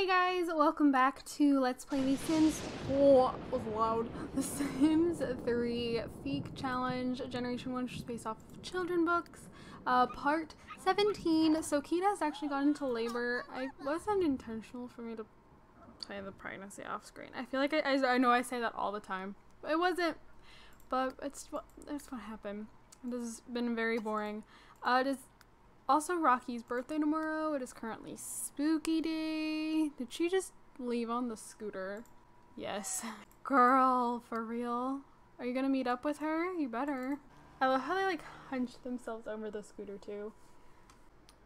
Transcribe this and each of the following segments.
Hey guys, welcome back to Let's Play The Sims. Oh, that was loud. The Sims 3 FEGG Challenge, Generation 1, which based off of children books. Uh, part 17. So Kita's actually got into labor. I wasn't intentional for me to play the pregnancy off screen. I feel like I, I, I know I say that all the time. It wasn't. But it's what, it's what happened. This has been very boring. Uh, also Rocky's birthday tomorrow. It is currently spooky day. Did she just leave on the scooter? Yes. Girl, for real? Are you gonna meet up with her? You better. I love how they like hunch themselves over the scooter too.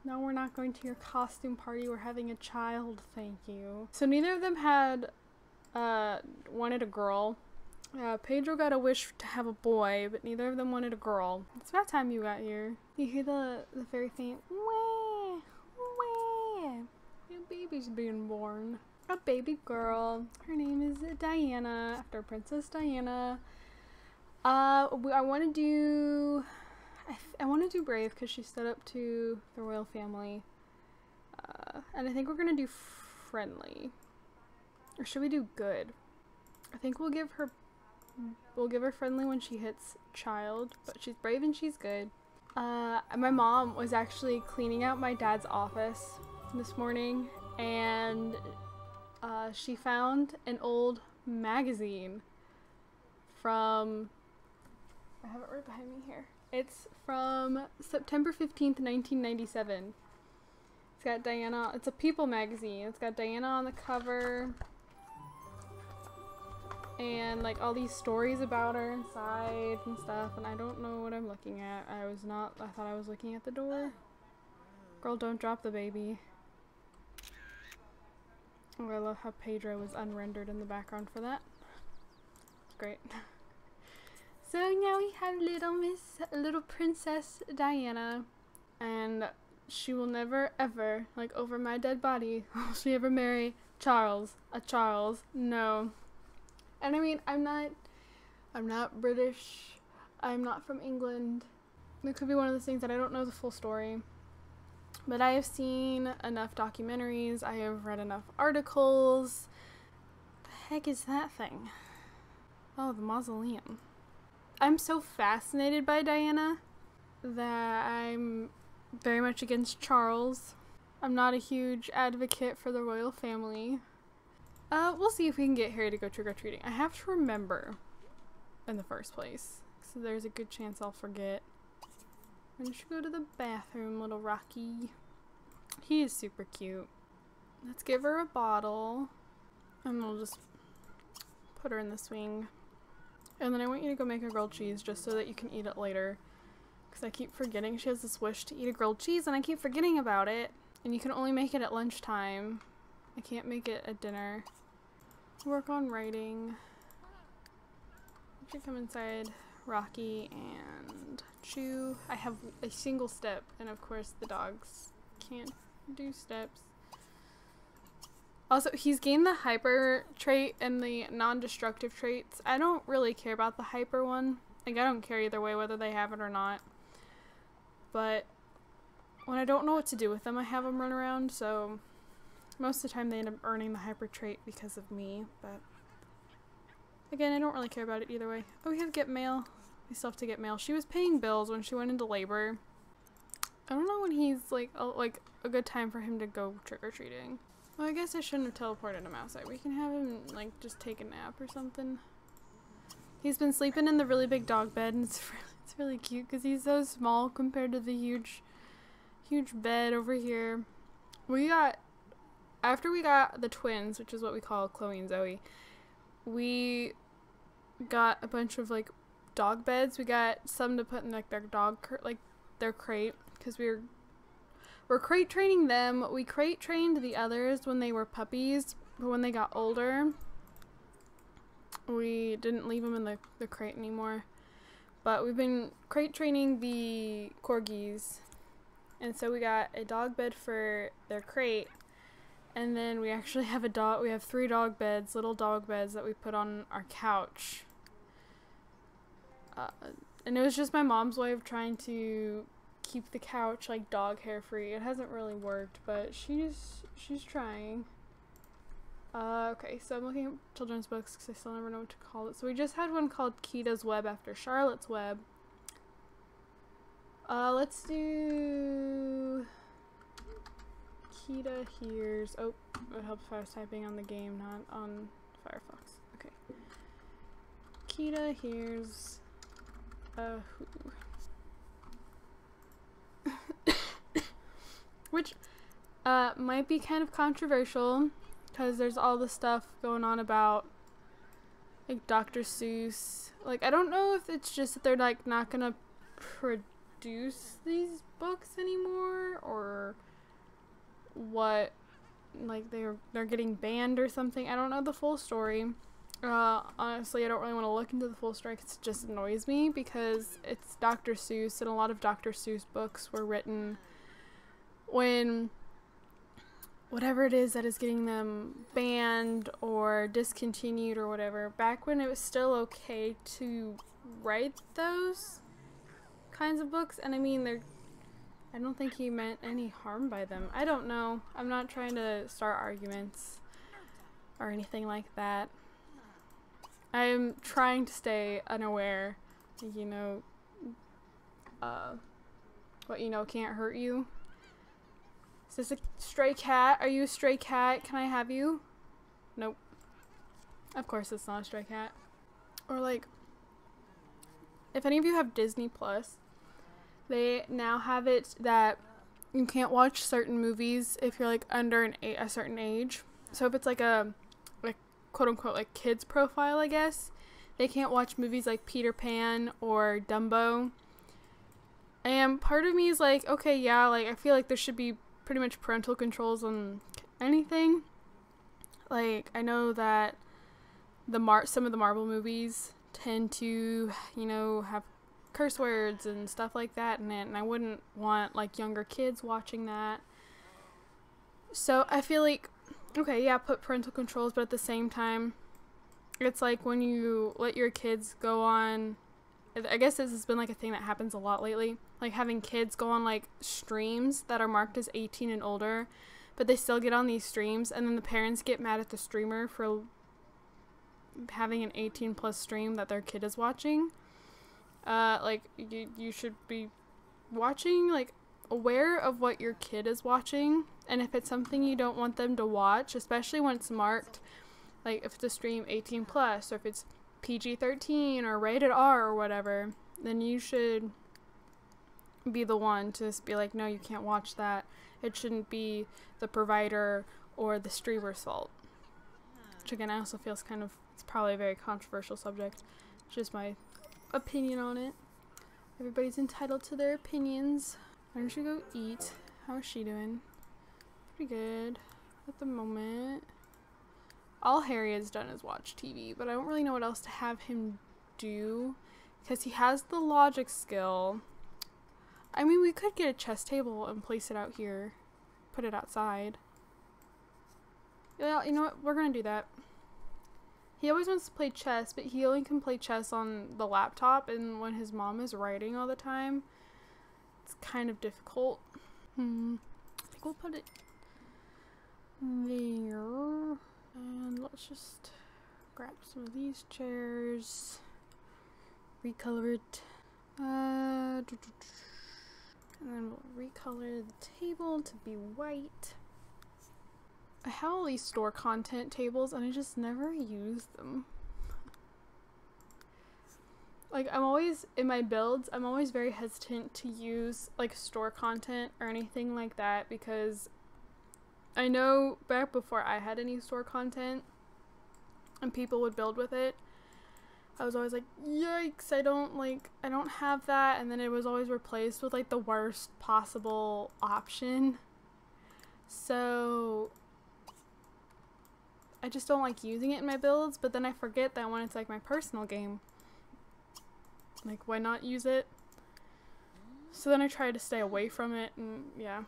No, we're not going to your costume party. We're having a child, thank you. So neither of them had uh wanted a girl. Uh, Pedro got a wish to have a boy, but neither of them wanted a girl. It's about time you got here. You hear the, the very faint wah, wah. Your baby's being born. A baby girl. Her name is Diana, after Princess Diana. Uh, I want to do... I, I want to do Brave because she stood up to the royal family. Uh, and I think we're going to do Friendly. Or should we do Good? I think we'll give her We'll give her friendly when she hits child, but she's brave and she's good. Uh, my mom was actually cleaning out my dad's office this morning and uh, she found an old magazine from I have it right behind me here. It's from September 15th, 1997. It's got Diana, it's a People magazine. It's got Diana on the cover and like all these stories about her inside and stuff and I don't know what I'm looking at. I was not I thought I was looking at the door. Girl, don't drop the baby. Oh, I love how Pedro was unrendered in the background for that. It's great. So now we have little Miss, little Princess Diana, and she will never ever, like over my dead body, will she ever marry Charles, a Charles. No, and I mean, I'm not I'm not British. I'm not from England. It could be one of those things that I don't know the full story. But I have seen enough documentaries, I have read enough articles. The heck is that thing? Oh, the mausoleum. I'm so fascinated by Diana that I'm very much against Charles. I'm not a huge advocate for the royal family. Uh, we'll see if we can get Harry to go trick-or-treating. I have to remember in the first place. So there's a good chance I'll forget. Why don't you go to the bathroom, little Rocky? He is super cute. Let's give her a bottle. And we'll just put her in the swing. And then I want you to go make a grilled cheese just so that you can eat it later. Because I keep forgetting she has this wish to eat a grilled cheese and I keep forgetting about it. And you can only make it at lunchtime. I can't make it at dinner work on writing. Should come inside Rocky and Chew. I have a single step, and of course the dogs can't do steps. Also, he's gained the hyper trait and the non-destructive traits. I don't really care about the hyper one. Like, I don't care either way whether they have it or not. But when I don't know what to do with them, I have them run around, so most of the time they end up earning the hyper trait because of me, but again, I don't really care about it either way. Oh, we have to get mail. We still have to get mail. She was paying bills when she went into labor. I don't know when he's like a, like a good time for him to go trick-or-treating. Well, I guess I shouldn't have teleported him outside. We can have him like just take a nap or something. He's been sleeping in the really big dog bed and it's really, it's really cute because he's so small compared to the huge huge bed over here. We got after we got the twins, which is what we call Chloe and Zoe, we got a bunch of like dog beds. We got some to put in like their dog like their crate because we were we're crate training them. We crate trained the others when they were puppies, but when they got older, we didn't leave them in the, the crate anymore. But we've been crate training the corgis, and so we got a dog bed for their crate and then we actually have a dog, we have three dog beds, little dog beds that we put on our couch. Uh, and it was just my mom's way of trying to keep the couch like dog hair free. It hasn't really worked, but she's she's trying. Uh, okay, so I'm looking at children's books because I still never know what to call it. So we just had one called Kita's Web after Charlotte's Web. Uh, let's do Kita hears. Oh, it helps if I was typing on the game, not on Firefox. Okay. Kita hears a who. Which uh, might be kind of controversial because there's all the stuff going on about like Dr. Seuss. Like I don't know if it's just that they're like not gonna produce these books anymore or what like they're they're getting banned or something. I don't know the full story. Uh, honestly, I don't really want to look into the full story because it just annoys me because it's Dr. Seuss and a lot of Dr. Seuss books were written when whatever it is that is getting them banned or discontinued or whatever, back when it was still okay to write those kinds of books, and I mean, they're. I don't think he meant any harm by them. I don't know. I'm not trying to start arguments or anything like that. I'm trying to stay unaware, you know, uh, what you know can't hurt you. Is this a stray cat? Are you a stray cat? Can I have you? Nope. Of course it's not a stray cat. Or like, if any of you have Disney Plus, they now have it that you can't watch certain movies if you're like under an a, a certain age. So if it's like a like quote unquote like kids profile, I guess, they can't watch movies like Peter Pan or Dumbo. And part of me is like, okay, yeah, like I feel like there should be pretty much parental controls on anything. Like I know that the Mar some of the Marvel movies tend to, you know, have curse words and stuff like that in it, and I wouldn't want like younger kids watching that. So I feel like okay, yeah, put parental controls, but at the same time, it's like when you let your kids go on I guess this has been like a thing that happens a lot lately. Like having kids go on like streams that are marked as 18 and older, but they still get on these streams, and then the parents get mad at the streamer for having an 18 plus stream that their kid is watching. Uh, like you, you should be watching like aware of what your kid is watching, and if it's something you don't want them to watch, especially when it's marked, like if it's a stream 18 plus, or if it's PG 13 or rated R or whatever, then you should be the one to just be like, no, you can't watch that. It shouldn't be the provider or the streamer's fault. Which again, I also feels kind of, it's probably a very controversial subject. Just my opinion on it. Everybody's entitled to their opinions. Why don't you go eat? How is she doing? Pretty good at the moment all Harry has done is watch TV, but I don't really know what else to have him do because he has the logic skill. I mean, we could get a chess table and place it out here, put it outside. Yeah, you know what? We're gonna do that. He always wants to play chess, but he only can play chess on the laptop, and when his mom is writing all the time, it's kind of difficult. Hmm. I think we'll put it there. And let's just grab some of these chairs, recolor it, uh, and then we'll recolor the table to be white. I have all these store content tables and I just never use them. like I'm always in my builds, I'm always very hesitant to use like store content or anything like that because I know back before I had any store content and people would build with it, I was always like, yikes, I don't like I don't have that and then it was always replaced with like the worst possible option. So I just don't like using it in my builds, but then I forget that when it's like my personal game, like why not use it? So then I try to stay away from it and yeah.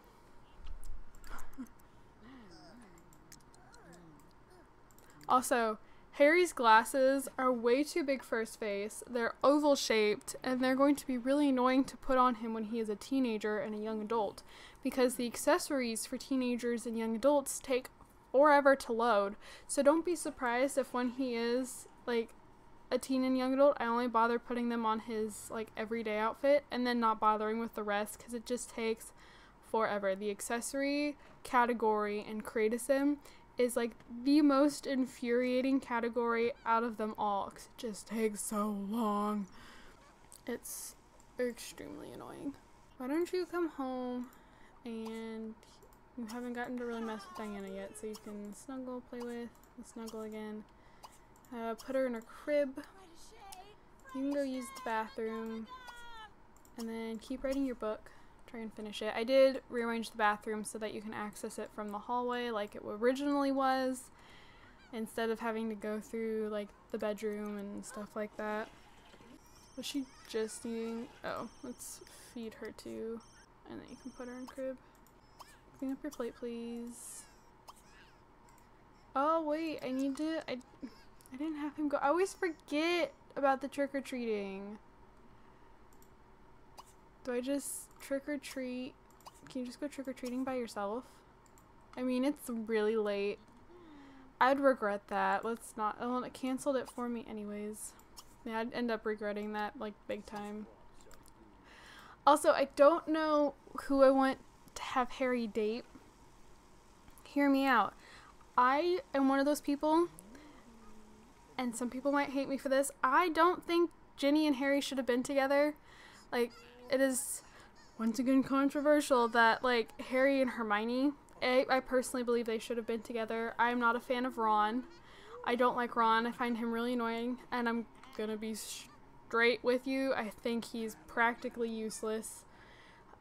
Also, Harry's glasses are way too big for his face. They're oval shaped and they're going to be really annoying to put on him when he is a teenager and a young adult because the accessories for teenagers and young adults take forever to load. So don't be surprised if when he is like a teen and young adult, I only bother putting them on his like everyday outfit and then not bothering with the rest because it just takes forever. The accessory category in Sim is like the most infuriating category out of them all because it just takes so long. It's extremely annoying. Why don't you come home and you haven't gotten to really mess with Diana yet, so you can snuggle, play with, snuggle again. Uh, put her in her crib. You can go use the bathroom. And then keep writing your book. Try and finish it. I did rearrange the bathroom so that you can access it from the hallway like it originally was. Instead of having to go through like the bedroom and stuff like that. Was she just eating? Oh, let's feed her too. And then you can put her in crib. Clean up your plate, please. Oh, wait, I need to, I, I didn't have him go. I always forget about the trick-or-treating. Do I just trick-or-treat? Can you just go trick-or-treating by yourself? I mean, it's really late. I'd regret that. Let's not, oh, it canceled it for me anyways. Yeah, I'd end up regretting that, like, big time. Also, I don't know who I want to have Harry date. Hear me out. I am one of those people, and some people might hate me for this. I don't think Ginny and Harry should have been together. Like, it is once again controversial that, like, Harry and Hermione, I, I personally believe they should have been together. I am not a fan of Ron. I don't like Ron. I find him really annoying, and I'm gonna be straight with you. I think he's practically useless.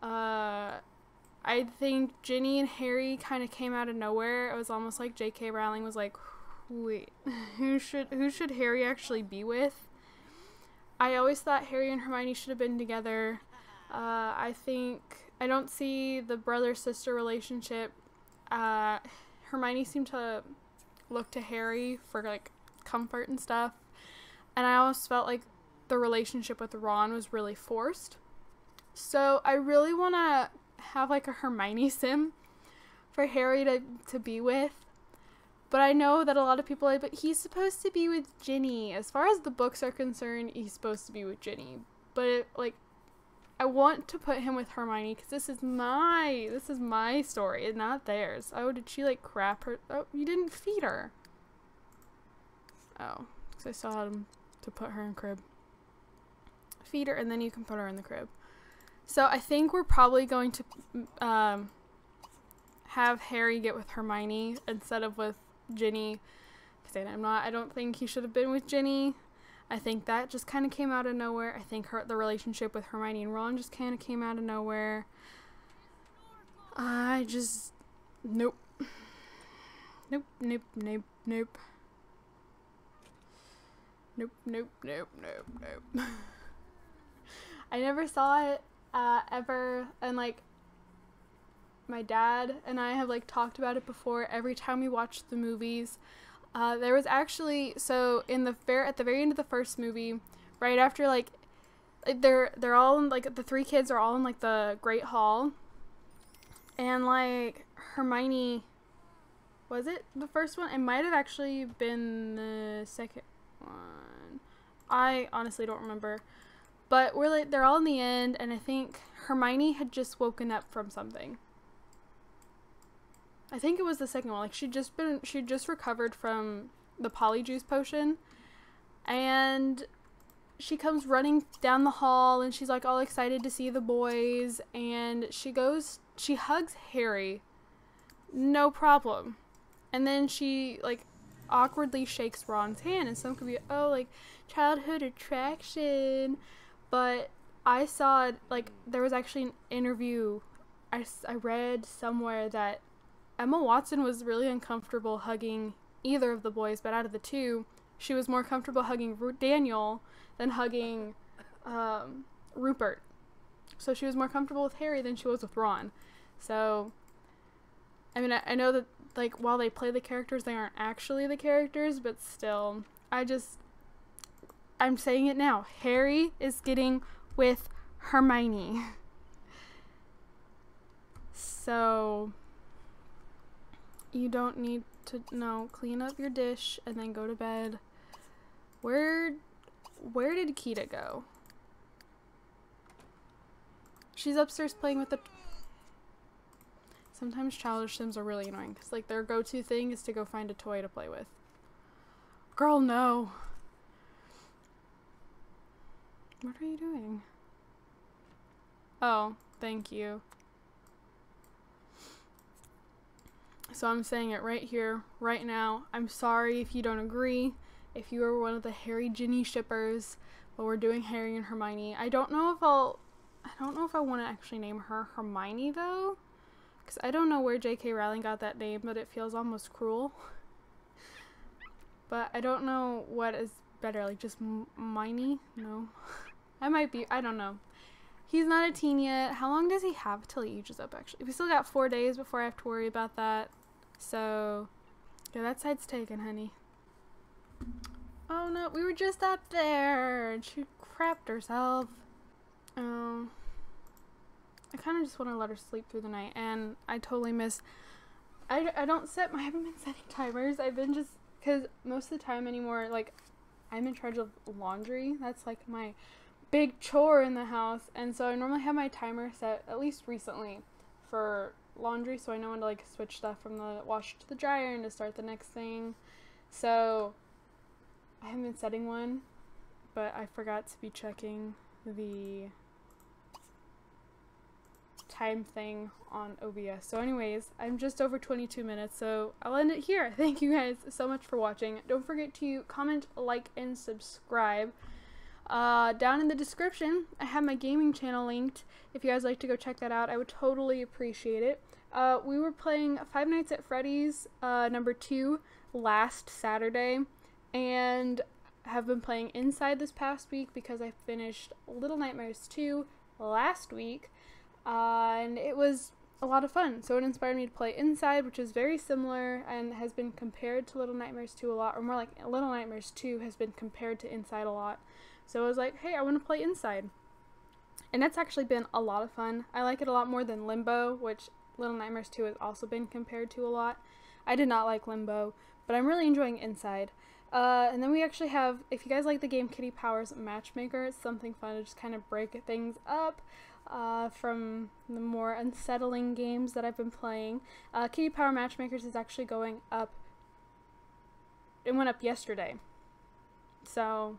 Uh, I think Ginny and Harry kind of came out of nowhere. It was almost like J.K. Rowling was like, "Wait, who should who should Harry actually be with?" I always thought Harry and Hermione should have been together. Uh, I think I don't see the brother sister relationship. Uh, Hermione seemed to look to Harry for like comfort and stuff, and I always felt like the relationship with Ron was really forced. So I really want to have like a Hermione sim for Harry to, to be with. But I know that a lot of people like, but he's supposed to be with Ginny. As far as the books are concerned, he's supposed to be with Ginny. But it, like, I want to put him with Hermione because this is my this is my story and not theirs. Oh, did she like crap her? Oh, you didn't feed her. Oh, because I had him to put her in crib. Feed her and then you can put her in the crib. So I think we're probably going to um, have Harry get with Hermione instead of with Ginny. Because I'm not. I don't think he should have been with Ginny. I think that just kind of came out of nowhere. I think her the relationship with Hermione and Ron just kind of came out of nowhere. I just nope. Nope, nope, nope, nope. Nope, nope, nope, nope, nope. I never saw it uh, ever, and like my dad and I have like talked about it before. Every time we watch the movies, uh, there was actually so in the fair at the very end of the first movie, right after like they're they're all in, like the three kids are all in like the Great Hall, and like Hermione, was it the first one? It might have actually been the second one. I honestly don't remember. But we're like they're all in the end, and I think Hermione had just woken up from something. I think it was the second one. Like she'd just been she'd just recovered from the polyjuice potion, and she comes running down the hall, and she's like all excited to see the boys, and she goes she hugs Harry, no problem, and then she like awkwardly shakes Ron's hand, and some could be oh like childhood attraction but I saw like there was actually an interview I, I read somewhere that Emma Watson was really uncomfortable hugging either of the boys, but out of the two, she was more comfortable hugging Daniel than hugging um, Rupert. So she was more comfortable with Harry than she was with Ron. So, I mean, I, I know that like while they play the characters, they aren't actually the characters, but still, I just I'm saying it now. Harry is getting with Hermione. So you don't need to no clean up your dish and then go to bed. Where where did Kita go? She's upstairs playing with the Sometimes childish sims are really annoying because like their go-to thing is to go find a toy to play with. Girl, no. What are you doing? Oh, thank you. So I'm saying it right here, right now. I'm sorry if you don't agree. If you are one of the Harry Ginny shippers, but we're doing Harry and Hermione. I don't know if I'll I don't know if I want to actually name her Hermione though. Because I don't know where J.K. Rowling got that name, but it feels almost cruel. but I don't know what is better, like just Miney? No. I might be, I don't know. He's not a teen yet. How long does he have till he ages up, actually? We still got four days before I have to worry about that. So, yeah, that side's taken, honey. Oh no, we were just up there and she crapped herself. Oh. I kind of just want to let her sleep through the night, and I totally miss. I, I don't set. I haven't been setting timers. I've been just because most of the time anymore, like I'm in charge of laundry. That's like my big chore in the house, and so I normally have my timer set at least recently for laundry, so I know when to like switch stuff from the wash to the dryer and to start the next thing. So I haven't been setting one, but I forgot to be checking the time thing on OBS. So anyways, I'm just over 22 minutes, so I'll end it here. Thank you guys so much for watching. Don't forget to comment, like, and subscribe. Uh, down in the description, I have my gaming channel linked. If you guys like to go check that out, I would totally appreciate it. Uh, we were playing Five Nights at Freddy's uh, number two last Saturday, and have been playing Inside this past week because I finished Little Nightmares 2 last week. Uh, and it was a lot of fun. So it inspired me to play Inside, which is very similar and has been compared to Little Nightmares 2 a lot, or more like Little Nightmares 2 has been compared to Inside a lot. So I was like, hey, I want to play Inside. And that's actually been a lot of fun. I like it a lot more than Limbo, which Little Nightmares 2 has also been compared to a lot. I did not like Limbo, but I'm really enjoying Inside. Uh, and then we actually have, if you guys like the game Kitty Powers Matchmaker, it's something fun to just kind of break things up uh, from the more unsettling games that I've been playing. Uh, Kitty Power Matchmakers is actually going up. It went up yesterday. So,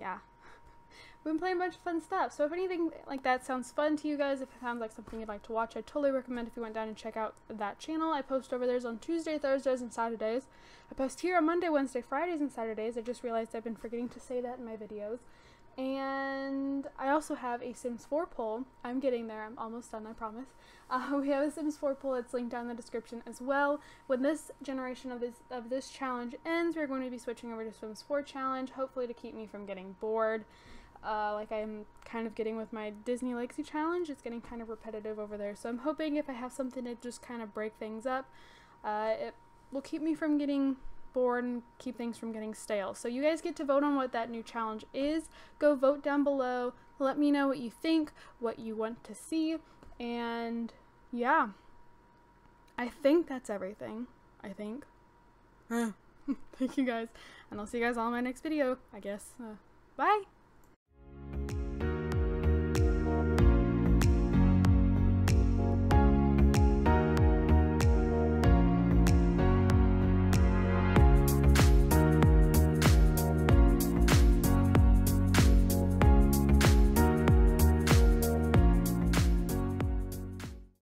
yeah. We've been playing a bunch of fun stuff. So if anything like that sounds fun to you guys, if it sounds like something you'd like to watch, I totally recommend if you went down and check out that channel. I post over there on Tuesday, Thursdays, and Saturdays. I post here on Monday, Wednesday, Fridays, and Saturdays. I just realized I've been forgetting to say that in my videos. And I also have a Sims 4 poll. I'm getting there. I'm almost done, I promise. Uh, we have a Sims 4 poll. It's linked down in the description as well. When this generation of this of this challenge ends, we're going to be switching over to Sims 4 challenge, hopefully to keep me from getting bored. Uh, like I'm kind of getting with my Disney Legacy challenge. It's getting kind of repetitive over there. So I'm hoping if I have something to just kind of break things up, uh, it will keep me from getting bored and keep things from getting stale. So you guys get to vote on what that new challenge is. Go vote down below. Let me know what you think, what you want to see, and yeah. I think that's everything. I think. Thank you guys, and I'll see you guys all in my next video, I guess. Uh, bye!